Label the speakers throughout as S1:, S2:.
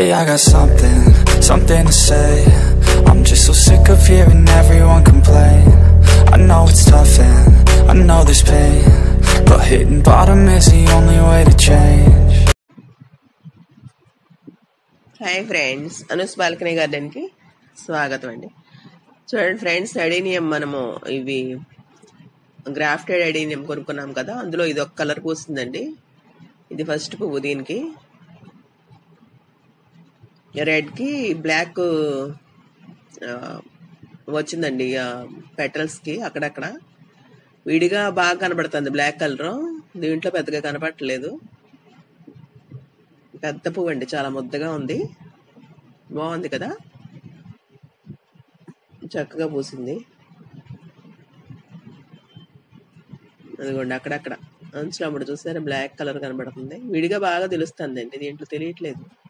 S1: Hey, I got something, something to say I'm just so sick of hearing everyone complain I know it's tough and I know there's pain But hitting bottom is the only way to change
S2: hi friends అనుస్ balcony గార్డెన్కి స్వాగతం అండి చూడండి friends adenium మనము ఇవి grafted adenium కొనుక్కున్నాం కదా అందులో ఇది ఒక కలర్ పూస్తుందండి ఇది ఫస్ట్ పువ్వు దీనికి రెడ్కి బ్లాక్ వచ్చిందండి పెటల్స్కి అక్కడక్కడ. విడిగా బాగా కనబడుతుంది బ్లాక్ కలర్. దీంట్లో పెద్దగా కనపడట్లేదు. పెద్ద పువ్వు అండి చాలా ముద్దగా ఉంది. బాగుంది కదా? చక్కగా పూసింది. అదిగోండి అక్కడక్కడ. అంచులో అప్పుడు చూసారా? బ్లాక్ కలర్ కనబడుతుంది. విడిగా బాగా తెలుస్తుంది అండి దీంట్లో తెలియట్లేదు.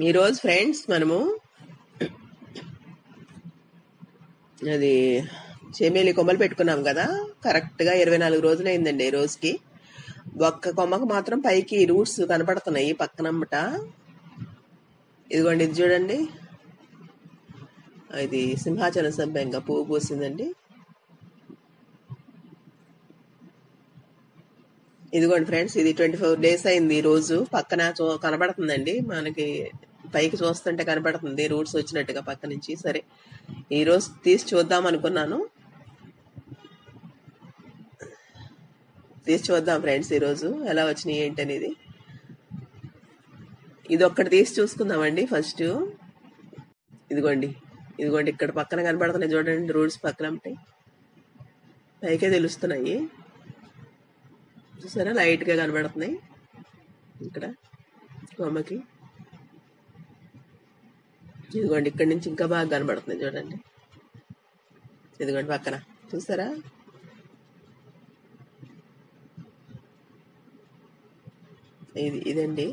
S2: ఈరోజు ఫ్రెండ్స్ మనము అది చెమేలి కొమ్మలు పెట్టుకున్నాం కదా. కరెక్ట్గా ఇరవై నాలుగు రోజులు అయిందండి ఈ రోజుకి. ఒక్క కొమ్మకు మాత్రం పైకి రూట్స్ కనపడుతున్నాయి పక్కనమ్మట. ఇదిగోండి ఇది చూడండి. ఇది సింహాచలం సభ్యంగా పువ్వు పూసిందండి. ఇదిగోండి ఫ్రెండ్స్ ఇది ట్వంటీ ఫోర్ డేస్ అయింది ఈ రోజు. పక్కన చూ- కనబడుతుందండి. మనకి పైకి చూస్తుంటే కనబడుతుంది. రూట్స్ వచ్చినట్టుగా పక్క నుంచి. సరే ఈ రోజు తీసి చూద్దాం అనుకున్నాను. తీసి చూద్దాం ఫ్రెండ్స్ ఈరోజు ఎలా వచ్చినాయి ఏంటి అనేది ఇది ఒక్కటి తీసి చూసుకుందామండి ఫస్ట్. ఇదిగోండి ఇదిగోండి ఇక్కడ పక్కన కనబడుతున్నాయి చూడండి రూట్స్ పక్కన ఉంటాయి. పైకే తెలుస్తున్నాయి. చూసారా? లైట్గా కనబడుతున్నాయి. ఇక్కడ బొమ్మకి ఇదిగోండి ఇక్కడ నుంచి ఇంకా బాగా కనబడుతుంది చూడండి. ఇదిగోండి పక్కన. చూసారా? ఇది ఇదండి.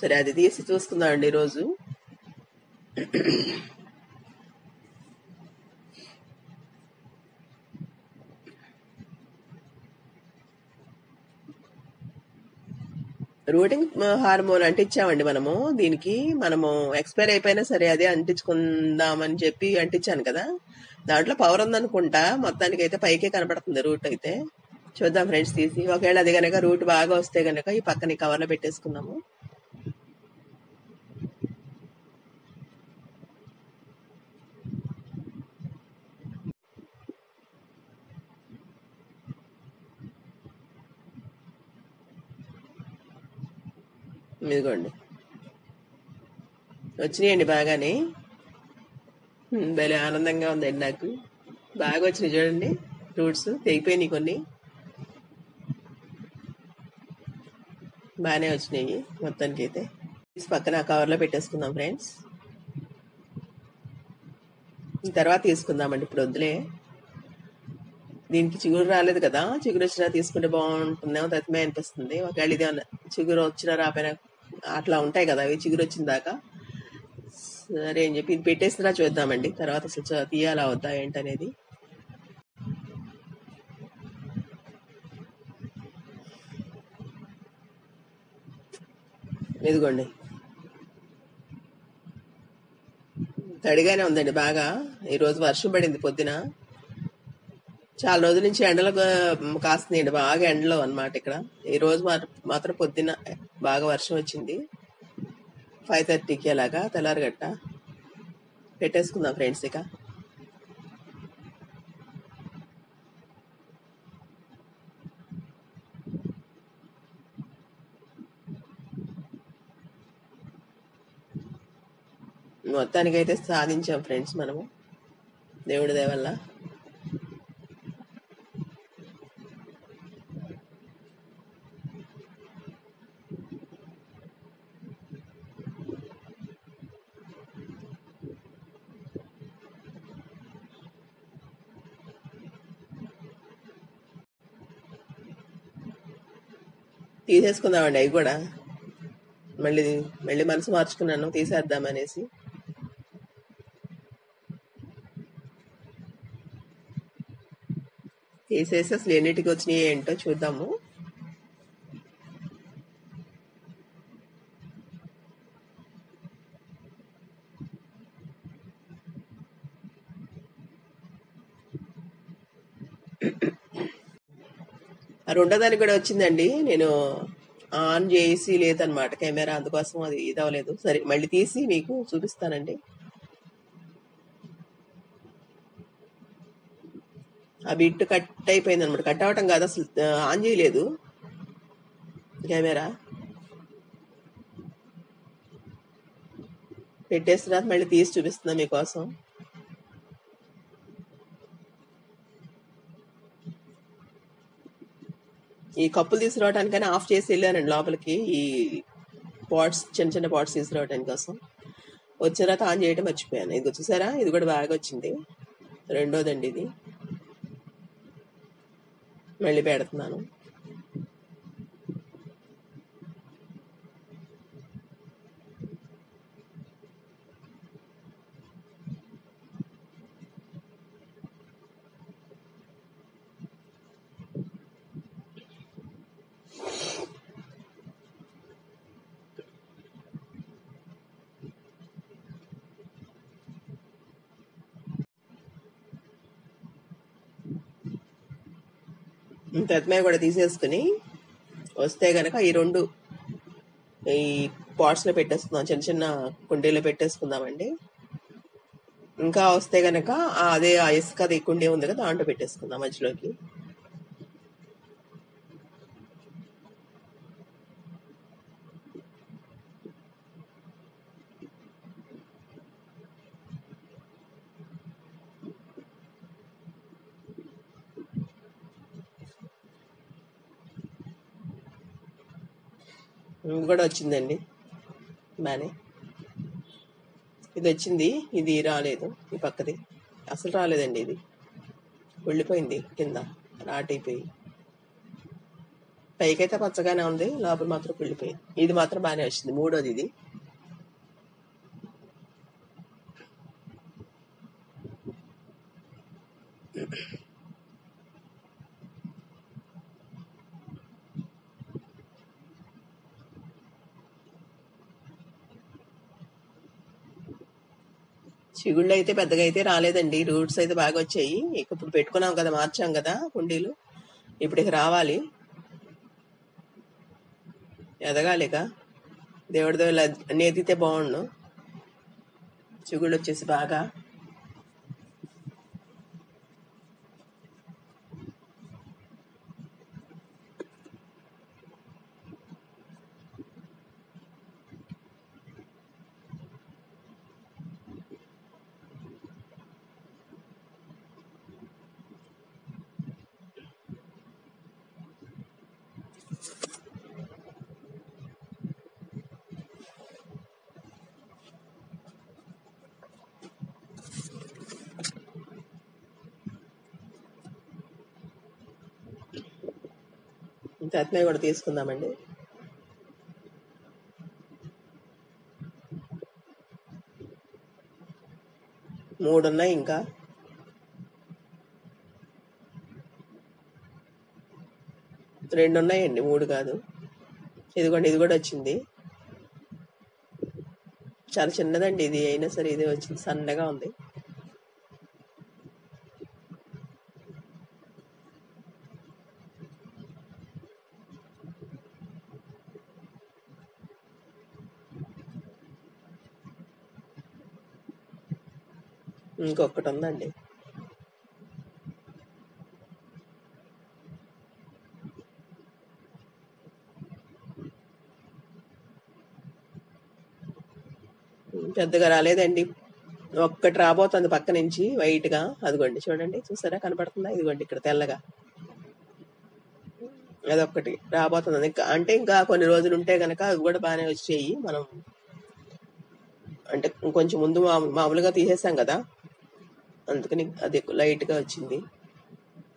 S2: సరే అది తీసి చూసుకుందామండి ఈరోజు. రూటింగ్ హార్మోన్ అంటించామండి మనము. దీనికి మనము ఎక్స్పైర్ అయిపోయినా సరే అదే అంటించుకుందామని చెప్పి అంటించాను కదా. దాంట్లో పవర్ ఉందనుకుంటా. మొత్తానికి అయితే పైకే కనపడుతుంది రూట్ అయితే. చూద్దాం ఫ్రెండ్స్ తీసి. ఒకవేళ అది కనుక రూట్ బాగా వస్తే కనుక ఈ పక్కన కవర్ కవర్లో పెట్టేసుకున్నాము. ఇదిగోండి వచ్చినాయండి బాగానే. భలే ఆనందంగా ఉందండి నాకు. బాగా వచ్చినాయి చూడండి ఫ్రూట్స్ తెగిపోయినాయి కొన్ని. బాగానే వచ్చినాయి మొత్తానికి అయితే పక్కన కవర్లో పెట్టేసుకుందాం ఫ్రెండ్స్. తర్వాత తీసుకుందామండి ఇప్పుడు వద్దులే. దీనికి చిగురు రాలేదు కదా చిగురు వచ్చినా తీసుకుంటే బాగుంటుందేమో తత్మే అనిపిస్తుంది. ఒకవేళ ఇది చిగురు వచ్చినా రాపోయినా అట్లా ఉంటాయి కదా అవి చిగురు వచ్చిన దాకా సరే అని చెప్పి ఇది పెట్టేసినా చూద్దామండి. తర్వాత అసలు తీయాలా వద్దా ఏంటనేది. ఇదిగోండి. తడిగానే ఉందండి బాగా. ఈరోజు వర్షం పడింది పొద్దున. చాలా రోజుల నుంచి ఎండలు కా- బాగా ఎండలో అన్నమాట ఇక్కడ. ఈ రోజు మాత్రం మాత్రం పొద్దున బాగా వర్షం వచ్చింది. ఫైవ్ థర్టీకి అలాగా తెల్లారగట్ట. పెట్టేసుకుందాం ఫ్రెండ్స్ ఇక. మొత్తానికైతే సాధించాం ఫ్రెండ్స్ మనము. దేవుడి దయ తీసేసుకుందామండి అవి కూడా. మళ్ళీ మళ్ళీ మనసు మార్చుకున్నాను తీసేద్దామనేసి. తీసేసి అసలు ఎన్నిటికి వచ్చినాయి ఏంటో చూద్దాము. రెండోదానికి దానికి కూడా వచ్చిందండి. నేను ఆన్ చేసి లేదనమాట కెమెరా అందుకోసం అది ఇది అవ్వలేదు. సరే మళ్ళీ తీసి మీకు చూపిస్తానండి. ఆ బిట్ కట్ అయిపోయింది అనమాట కట్ అవ్వటం కాదు అసలు ఆన్ చేయలేదు కెమెరా. పెట్టేసిన తర్వాత మళ్ళీ తీసి చూపిస్తున్నా మీకోసం. ఈ కప్పులు తీసుకురావడానికైనా ఆఫ్ చేసి వెళ్ళానండి లోపలికి. ఈ పాట్స్ చిన్న చిన్న పాట్స్ తీసుకురావడానికి కోసం. వచ్చిన తర్వాత ఆన్ చేయడం మర్చిపోయాను. ఇది చూసారా? ఇది కూడా బాగా వచ్చింది. రెండోదండి ఇది. మళ్ళీ పెడుతున్నాను. తత్మయ కూడా తీసేసుకుని వస్తే గనక ఈ రెండు ఈ పాట్స్లో పెట్టేసుకుందాం. చిన్న చిన్న కుండీలో పెట్టేసుకుందామండి. ఇంకా వస్తే గనక అదే ఆ ఇసుక అది కుండీ ఉంది కదా దాంట్లో పెట్టేసుకుందాం మధ్యలోకి. ఇవి కూడా వచ్చిందండి. బానే. ఇది వచ్చింది ఇది రాలేదు ఈ పక్కది. అసలు రాలేదండి ఇది. వెళ్ళిపోయింది కింద రాటైపోయి. పైకైతే పచ్చగానే ఉంది లోపల మాత్రం వెళ్ళిపోయింది ఇది మాత్రం బాగానే వచ్చింది మూడోది ఇది. చిగుళ్ళు అయితే పెద్దగా అయితే రాలేదండి. రూట్స్ అయితే బాగా వచ్చాయి. ఇక ఇప్పుడు పెట్టుకున్నాం కదా మార్చాం కదా కుండీలు. ఇప్పుడు ఇక రావాలి. ఎదగాలిక దేవుడి దేవుళ్ళ నేతితే బాగుండు. చిగుళ్ళు వచ్చేసి బాగా. తత్మే కూడా తీసుకుందామండి. మూడు ఉన్నాయి ఇంకా. రెండు ఉన్నాయండి మూడు కాదు. ఇదిగోండి ఇది కూడా వచ్చింది. చాలా చిన్నదండి ఇది అయినా సరే ఇది వచ్చింది సన్నగా ఉంది. ఇంకొకటి ఉందండి పెద్దగా రాలేదండి. ఒక్కటి రాబోతుంది పక్క నుంచి వైట్గా అదిగోండి చూడండి చూసారా? కనపడుతుందా? ఇదిగోండి ఇక్కడ తెల్లగా. అదొక్కటి రాబోతుంది. ఇంకా అంటే ఇంకా కొన్ని రోజులు ఉంటే గనక అవి కూడా బాగానే వచ్చేయి. మనం అంటే కొంచెం ముందు మామూలుగా తీసేసాం కదా. అందుకని అది లైట్గా వచ్చింది.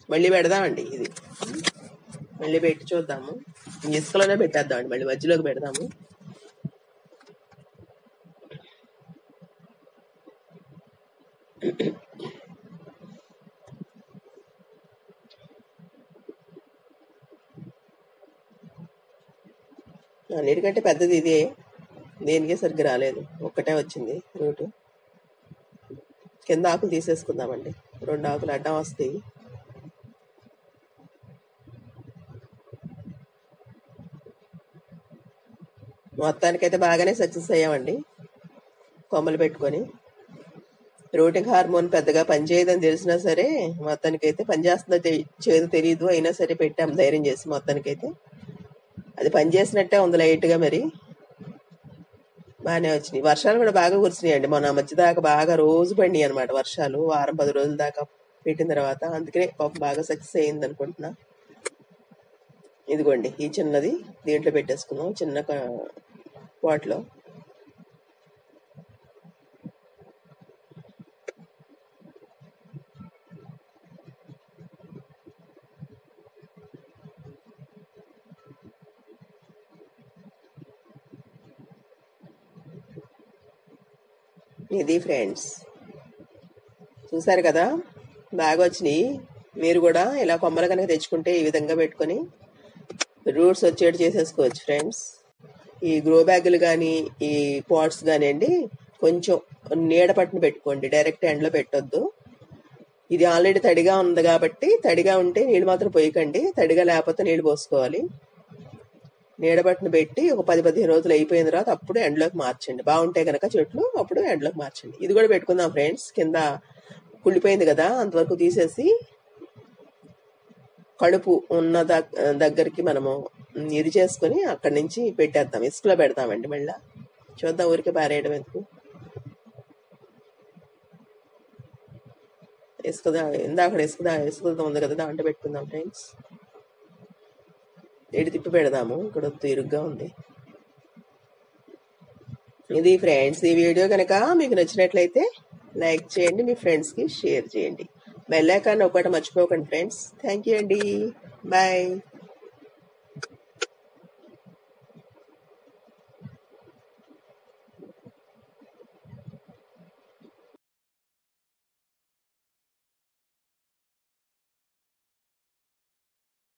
S2: మళ్ళీ పెడదామండి ఇది. మళ్ళీ పెట్టి చూద్దాము. ఇసుకలోనే పెట్టేద్దామండి మళ్ళీ మధ్యలోకి పెడదాము. అన్నిటికంటే పెద్దది ఇదే. దేనికే సరిగ్గా రాలేదు. ఒక్కటే వచ్చింది రూటు. కింద ఆకులు తీసేసుకుందామండి. రెండు ఆకులు అడ్డం వస్తాయి. మొత్తానికైతే బాగానే సక్సెస్ అయ్యామండి. కొమ్మలు పెట్టుకొని. రూటింగ్ హార్మోన్ పెద్దగా పనిచేయదని తెలిసినా సరే మొత్తానికైతే పనిచేస్తుందో తె- తెలియదు అయినా సరే పెట్టాం ధైర్యం చేసి మొత్తానికైతే. అది పనిచేసినట్టే ఉంది లైట్గా మరి. బాగానే వచ్చినాయి. వర్షాలు కూడా బాగా కురిసినాయండి. మొన్న మధ్య దాకా బాగా రోజు పడినాయి అనమాట వర్షాలు. వారం పది రోజుల దాకా పెట్టిన తర్వాత అందుకనే పాపం బాగా సక్సెస్ అయింది అనుకుంటున్నా. ఇదిగోండి ఈ చిన్నది దీంట్లో పెట్టేసుకున్నాం. చిన్న పాట్లో. ఇది ఫ్రెండ్స్ చూసారు కదా? బాగా వచ్చినాయి. మీరు కూడా ఇలా కొమ్మలు కనుక తెచ్చుకుంటే ఈ విధంగా పెట్టుకొని రూట్స్ వచ్చేటి చేసేసుకోవచ్చు ఫ్రెండ్స్ ఈ గ్రో బ్యాగులు కానీ ఈ పాట్స్ కానివ్వండి అండి కొంచెం నీడ పట్టున పెట్టుకోండి. డైరెక్ట్ ఎండలో పెట్టొద్దు. ఇది ఆల్రెడీ తడిగా ఉంది కాబట్టి తడిగా ఉంటే నీళ్ళు మాత్రం పోయకండి. తడిగా లేకపోతే నీళ్ళు పోసుకోవాలి. నీడబట్టును పెట్టి ఒక పది పదిహేను రోజులు అయిపోయిన తర్వాత అప్పుడు ఎండలోకి మార్చండి. బాగుంటే కనుక చెట్లు అప్పుడు ఎండలోకి మార్చండి. ఇది కూడా పెట్టుకుందాం ఫ్రెండ్స్ కింద కుళ్ళిపోయింది కదా అంతవరకు తీసేసి కడుపు ఉన్న దగ్గరికి మనము ఇది చేసుకుని అక్కడి నుంచి పెట్టేద్దాం. ఇసుకలో పెడతామండి మళ్ళా. చూద్దాం ఊరికే పారేయడం ఎందుకు? ఇసుక ఇందా ఇందాక ఇసుక ఇసుకదా ఇసుక ఉంది కదా దాంట్లో పెట్టుకుందాం ఫ్రెండ్స్ ఇటు తిప్పి పెడదాము. ఇక్కడ తీరుగ్గా ఉంది. ఇది ఫ్రెండ్స్ ఈ వీడియో కనుక మీకు నచ్చినట్లయితే లైక్ చేయండి మీ ఫ్రెండ్స్కి షేర్ చేయండి. బెల్ ఒకటి మర్చిపోకండి ఫ్రెండ్స్ థ్యాంక్ యూ అండి. బాయ్.